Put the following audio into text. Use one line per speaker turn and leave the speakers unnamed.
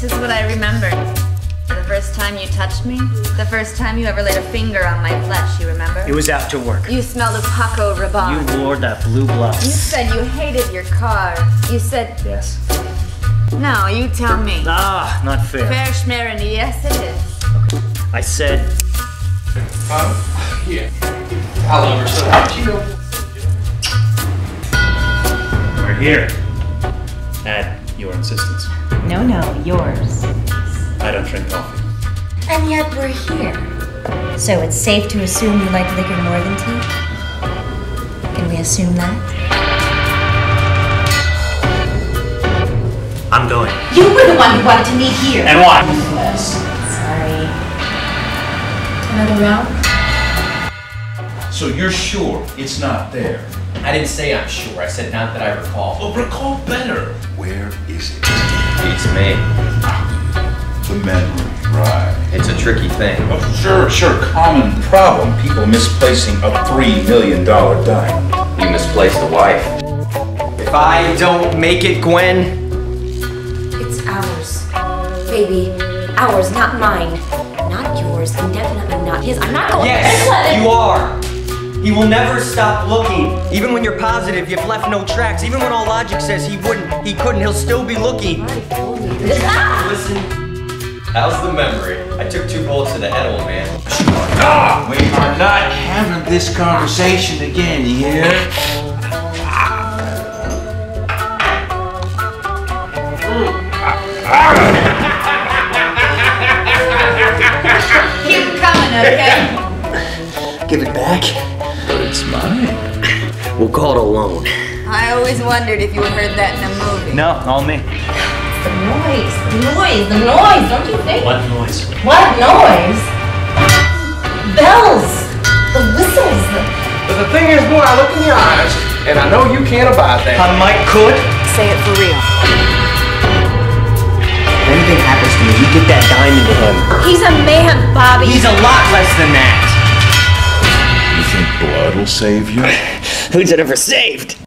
This is what I remember. The first time you touched me, the first time you ever laid a finger on my flesh, you remember?
It was after work.
You smelled of Paco Rabanne.
You wore that blue blouse.
You said you hated your car. You said,
Yes.
no, you tell me.
Ah, not fair.
Fair schmear yes it is. Okay.
I said,
Yeah. Oliver, so how'd you go?
we're here. At your insistence.
No, no, yours.
I don't drink coffee.
And yet we're here. So it's safe to assume you like liquor more than tea? Can we assume that?
I'm going.
You were the one who wanted to meet here.
And why?
Sorry. Another round?
So you're sure it's not there?
I didn't say I'm sure. I said not that I recall.
Well, recall better. Where is it?
It's me.
The memory, right.
It's a tricky thing.
Oh, sure, sure. Common problem. People misplacing a three million dollar dime.
You misplaced the wife. If I don't make it, Gwen,
It's ours. Baby, ours, not mine. Not yours, and definitely not his. I'm not going to.
Yes, you are. He will never stop looking. Even when you're positive, you've left no tracks. Even when all logic says he wouldn't, he couldn't, he'll still be looking. Listen,
how's the memory? I took two bullets to the head, old man.
Ah, we are not having this conversation again, you hear?
Keep coming, okay?
give it back.
But it's mine.
We'll call it a loan.
I always wondered if you heard that in a movie.
No, all me.
The noise, the noise, the noise, don't you think?
What noise?
What noise? Bells! The whistles! The...
But the thing is, boy, I look in your eyes, and I know you can't abide that.
I might could.
Say it for real.
If anything happens to me, you get that diamond to him.
He's a man, Bobby.
He's a lot less than that.
Will save you?
Who's it ever saved?